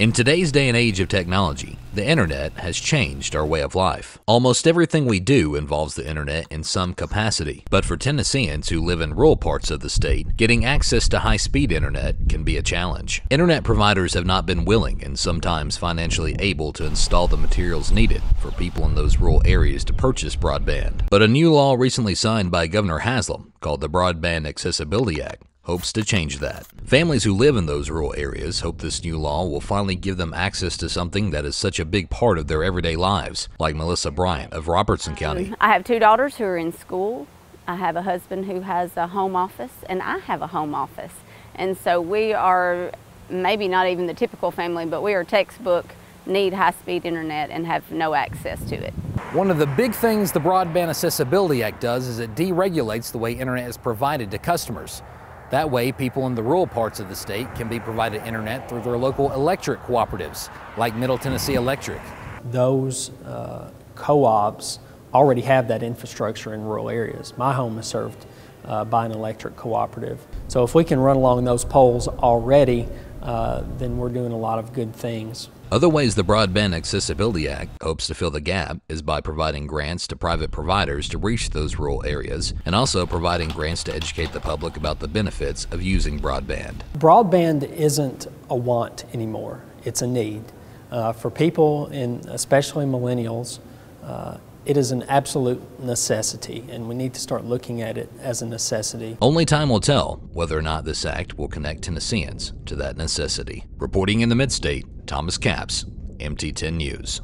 In today's day and age of technology, the internet has changed our way of life. Almost everything we do involves the internet in some capacity, but for Tennesseans who live in rural parts of the state, getting access to high-speed internet can be a challenge. Internet providers have not been willing and sometimes financially able to install the materials needed for people in those rural areas to purchase broadband. But a new law recently signed by Governor Haslam, called the Broadband Accessibility Act, hopes to change that. Families who live in those rural areas hope this new law will finally give them access to something that is such a big part of their everyday lives, like Melissa Bryant of Robertson County. I have two daughters who are in school. I have a husband who has a home office, and I have a home office. And so we are maybe not even the typical family, but we are textbook need high-speed internet and have no access to it. One of the big things the Broadband Accessibility Act does is it deregulates the way internet is provided to customers. That way, people in the rural parts of the state can be provided internet through their local electric cooperatives, like Middle Tennessee Electric. Those uh, co-ops already have that infrastructure in rural areas. My home is served uh, by an electric cooperative. So if we can run along those poles already, uh, then we're doing a lot of good things. Other ways the Broadband Accessibility Act hopes to fill the gap is by providing grants to private providers to reach those rural areas and also providing grants to educate the public about the benefits of using broadband. Broadband isn't a want anymore, it's a need. Uh, for people, and especially millennials, uh, it is an absolute necessity, and we need to start looking at it as a necessity. Only time will tell whether or not this act will connect Tennesseans to that necessity. Reporting in the Midstate, Thomas Capps, MT10 News.